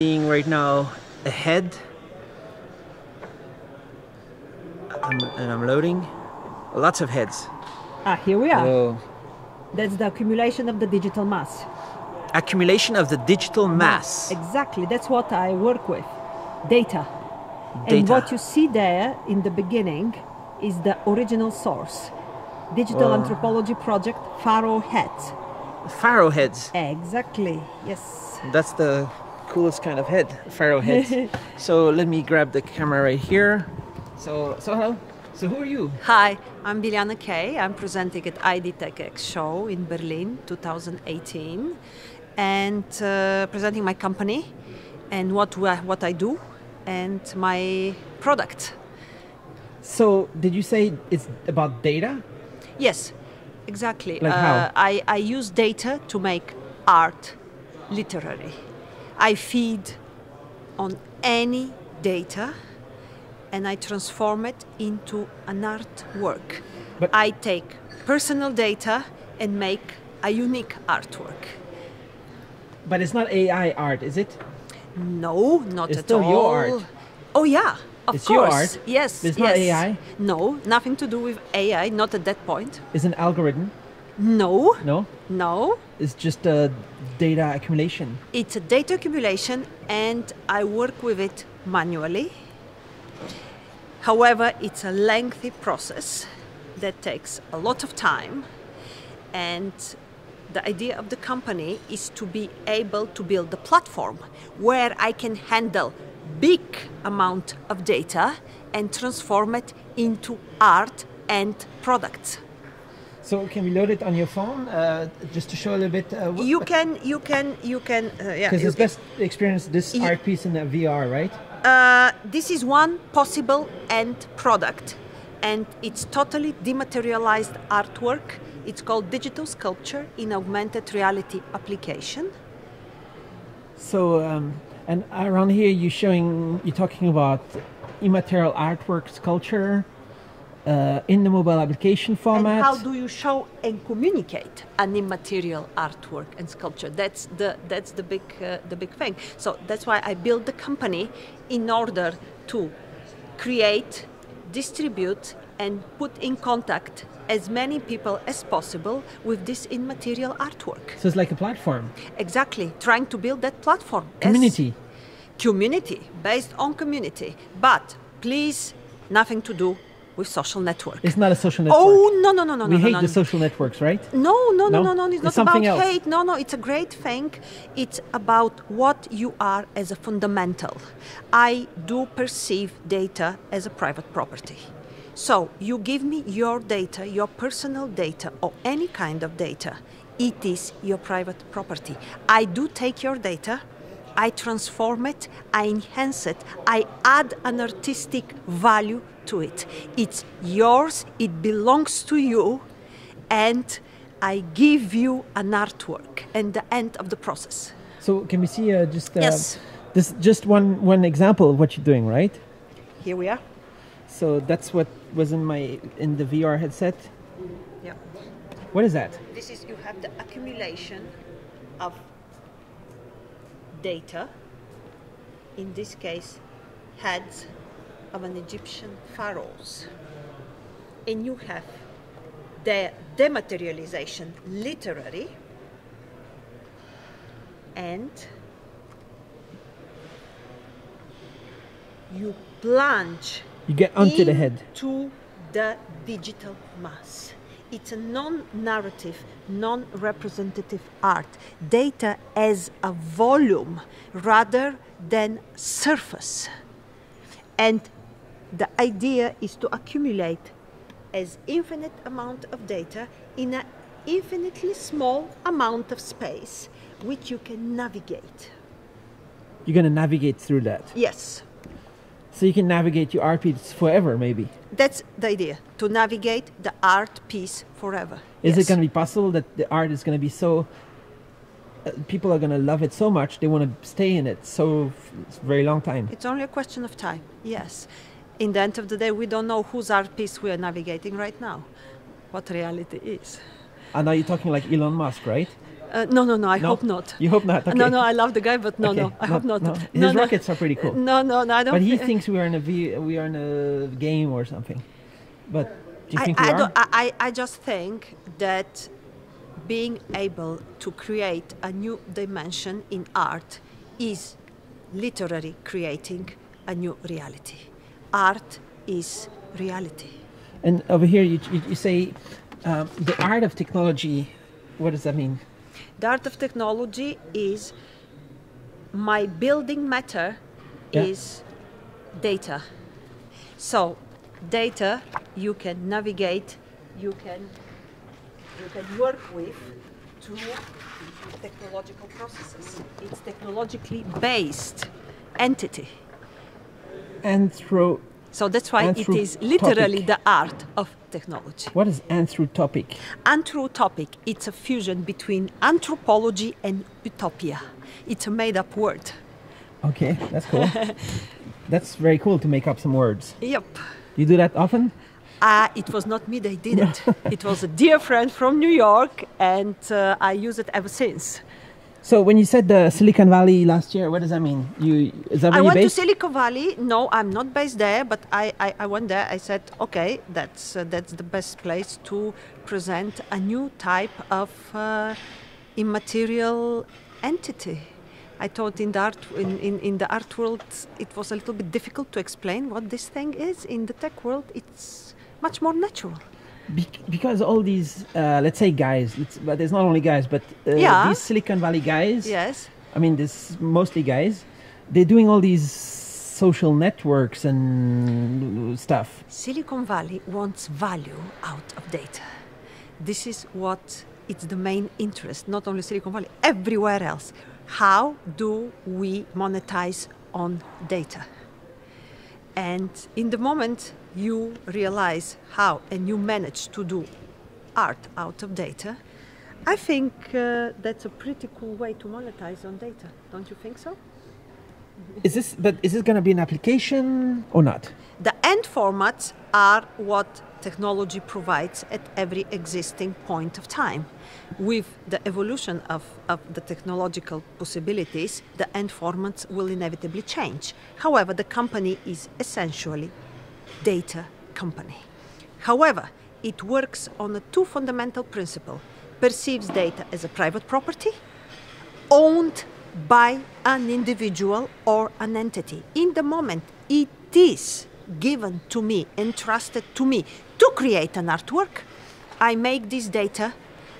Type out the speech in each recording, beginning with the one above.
Seeing right now a head, I'm, and I'm loading. Lots of heads. Ah, here we are. That's the accumulation of the digital mass. Accumulation of the digital mass. Exactly. That's what I work with. Data. And what you see there in the beginning is the original source. Digital Wow. Anthropology Project Pharaoh Heads. Pharaoh heads. Exactly. Yes. That's the coolest kind of head, pharaoh head. so let me grab the camera right here. So, so hello. So who are you? Hi, I'm Biliana K. I'm presenting at IDTechEx show in Berlin 2018 and uh, presenting my company and what, what I do and my product. So did you say it's about data? Yes, exactly. Like Uh, how? I, I use data to make art literary. I feed on any data and I transform it into an artwork. But- I take personal data and make a unique artwork. But it's not AI art, is it? No, not It's at still all. your art. Oh yeah, of It's course. your art. Yes. It's not yes. AI? No, nothing to do with AI. Not at that point. It's an algorithm. No, No, no. it's just a data accumulation. It's a data accumulation and I work with it manually. However, it's a lengthy process that takes a lot of time and the idea of the company is to be able to build a platform where I can handle big amount of data and transform it into art and products. So can we load it on your phone uh, just to show a little bit? Uh, You can, you can, you can, uh, yeah. Because it's best experience this You- art piece in a VR, right? Uh, this is one possible end product, and it's totally dematerialized artwork. It's called digital sculpture in augmented reality application. So, um, and around here, you're showing, you're talking about immaterial artwork, sculpture uh, in the mobile application format. And how do you show and communicate an immaterial artwork and sculpture? That's the that's the big uh, the big thing. So that's why I built the company in order to create, distribute, and put in contact as many people as possible with this immaterial artwork. so it's like a platform, Exactly, trying to build that platform. community. community, based on community. But please, nothing to do with social network. It's not a social oh, network. Oh, no, no, no, no, we no, hate no, the social networks, right? No, no, no, No? no, no. It's It's not about else. hate. No, no. It's a great thing. It's about what you are as a fundamental. I do perceive data as a private property. So you give me your data, your personal data, or any kind of data. It is your private property. I do take your data. I transform it, I enhance it, I add an artistic value to it. It's yours, it belongs to you, and I give you an artwork and the end of the process. So can we see uh, just uh, Yes. this just one one example of what you're doing, right? Here we are. So that's what was in my in the VR headset. Yeah. What is that? This is you have the accumulation of data. In this case, heads of an Egyptian pharaohs. And you have the dematerialization literary and you plunge You get onto the head. to the digital mass. It's a non-narrative, non-representative art. Data as a volume rather than surface. And the idea is to accumulate as infinite amount of data in an infinitely small amount of space which you can navigate. You're gonna navigate through that, Yes. So you can navigate your art piece forever, maybe. That's the idea to navigate the art piece forever. Is Yes. it going to be possible that the art is going to be so? Uh, people are going to love it so much they want to stay in it so very long time. It's only a question of time. Yes. In the end of the day, we don't know whose art piece we are navigating right now, what reality is. And are you're talking like Elon Musk, right? Uh, no, no, no. I No? hope not. You hope not. Okay. No, no. I love the guy, but no, Okay. no. I hope not. No. No, His no. rockets are pretty cool. No, no, no. I don't. But he thi- thinks we are in a v- we are in a game or something. But do you I, think we I, are? don't- I, I I just think that being able to create a new dimension in art is literally creating a new reality. Art is reality. And over here, you, you, you say um, the art of technology. What does that mean? The art of technology is my building matter Yeah. is data. So data you can navigate, you can you can work with through technological processes. It's technologically based entity. Anthro. So that's why it is literally Anthropotopic. the art of technology. What is anthropotopic? Anthrotopic, it's a fusion between anthropology and utopia. It's a made up word. Okay, that's cool. that's very cool to make up some words. Yep. You do that often? Uh, it was not me that did it. it was a dear friend from New York, and uh, I use it ever since. So when you said the Silicon Valley last year, what does that mean? You is that where I you went to? Silicon Valley. No, I'm not based there, but I, I, I went there. I said, okay, that's, uh, that's the best place to present a new type of uh, immaterial entity. I thought in the art in, in, in the art world it was a little bit difficult to explain what this thing is. In the tech world, it's much more natural. Be- because all these, uh, let's say guys, let's, but there's not only guys, but uh, Yeah. these Silicon Valley guys. Yes. I mean, this mostly guys. They're doing all these social networks and stuff. Silicon Valley wants value out of data. This is what it's the main interest, not only Silicon Valley, everywhere else. How do we monetize on data? And in the moment you realize how and you manage to do art out of data, I think uh, that's a pretty cool way to monetize on data. Don't you think so? Is this? But is this going to be an application or not? The end formats are what technology provides at every existing point of time. With the evolution of, of the technological possibilities, the end formats will inevitably change. However, the company is essentially data company. However, it works on a two fundamental principle perceives data as a private property owned by an individual or an entity. In the moment it is given to me, entrusted to me to create an artwork, I make this data,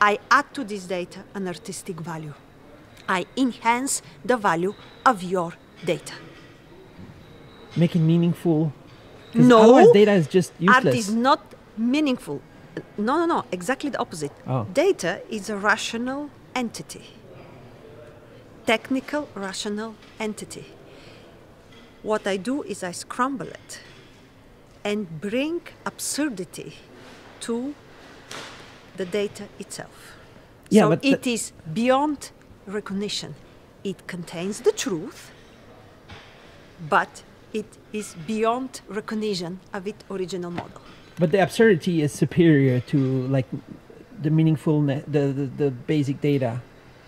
I add to this data an artistic value. I enhance the value of your data. Make it meaningful. No, Otherwise, data is just Art is not meaningful. No, no, no, exactly the opposite. Oh. Data is a rational entity, technical, rational entity. What I do is I scramble it and bring absurdity to the data itself. Yeah, so it beyond recognition. It contains the truth, but it is beyond recognition of its original model. But the absurdity is superior to like the meaningful, ne- the, the the basic data.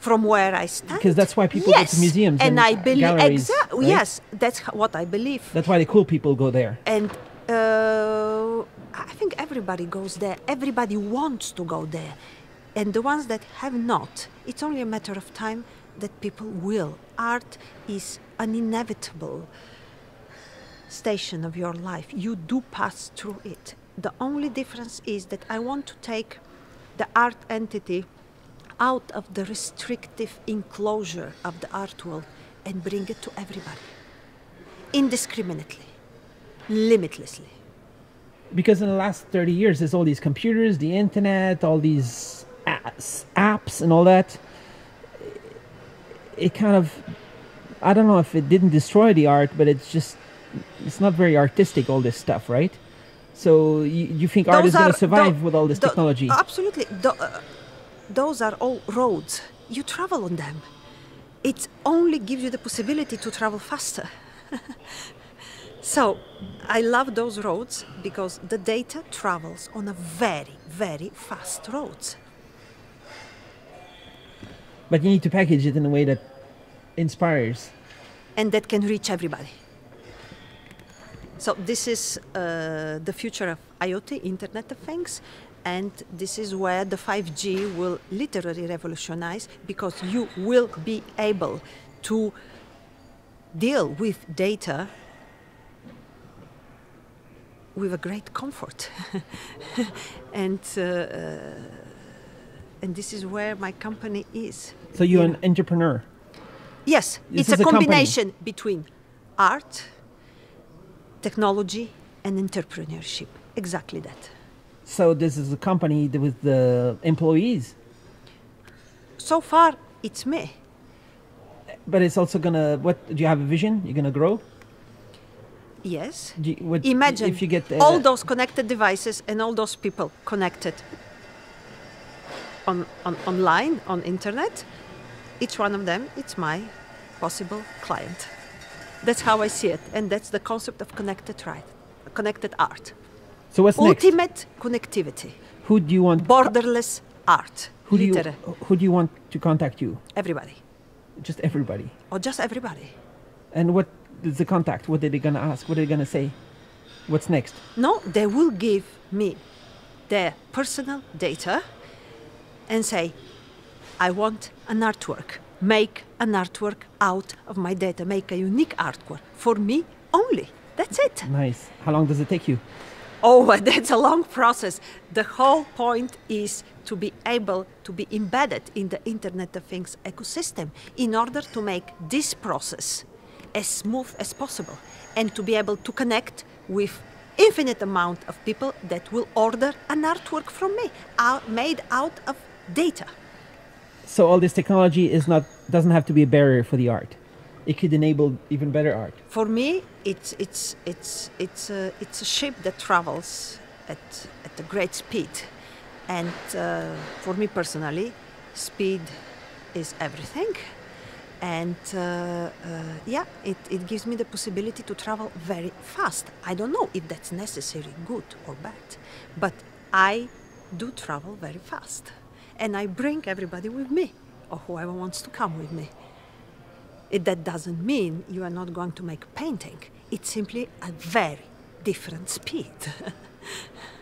From where I stand, Because that's why people go to museums and, and I believe exactly. right? Yes, that's what I believe. That's why the cool people go there. and uh, I think everybody goes there. Everybody wants to go there, and the ones that have not, it's only a matter of time that people will. Art is an inevitable station of your life. You do pass through it. The only difference is that I want to take the art entity out of the restrictive enclosure of the art world and bring it to everybody indiscriminately, limitlessly. Because in the last 30 years, there's all these computers, the internet, all these apps, and all that. It kind of, I don't know if it didn't destroy the art, but it's just, it's not very artistic, all this stuff, right? So you, you think art is going to survive with all this technology? Absolutely. Uh, those are all roads. You travel on them. It only gives you the possibility to travel faster. so I love those roads because the data travels on a very, very fast roads. But you need to package it in a way that inspires. and that can reach everybody. So this is uh, the future of IoT, Internet of Things, and this is where the 5G will literally revolutionize because you will be able to deal with data with a great comfort. and uh, uh, and this is where my company is. So you're Yeah. an entrepreneur. Yes, This it's a a company. combination between art, technology, and entrepreneurship. Exactly that. So this is a company with the employees, So far, it's me. but it's also gonna. What do you have a vision? You're gonna grow. Yes. You, what, Imagine if you get uh, all those connected devices and all those people connected on, on online, on internet. Each one of them, it's my possible client. That's how I see it, and that's the concept of connected right, connected art. So what's next? Ultimate connectivity, Who do you want? borderless art. Who do you who do you want to contact you? Everybody, Just everybody. or just everybody. And what is the contact? What are they gonna ask? What are they gonna say? What's next? No, they will give me their personal data and say, I want an artwork. Make an artwork out of my data. Make a unique artwork for me only. That's it. Nice. How long does it take you? Oh, that's a long process. The whole point is to be able to be embedded in the Internet of Things ecosystem in order to make this process as smooth as possible and to be able to connect with infinite amount of people that will order an artwork from me out, made out of data. So all this technology is not doesn't have to be a barrier for the art. It could enable even better art. For me, it's it's it's it's a it's a ship that travels at at a great speed, and uh, for me personally, speed is everything. And uh, uh, yeah, it, it gives me the possibility to travel very fast. I don't know if that's necessary, good or bad, but I do travel very fast, and I bring everybody with me, or whoever wants to come with me. It, that doesn't mean you are not going to make painting. It's simply a very different speed.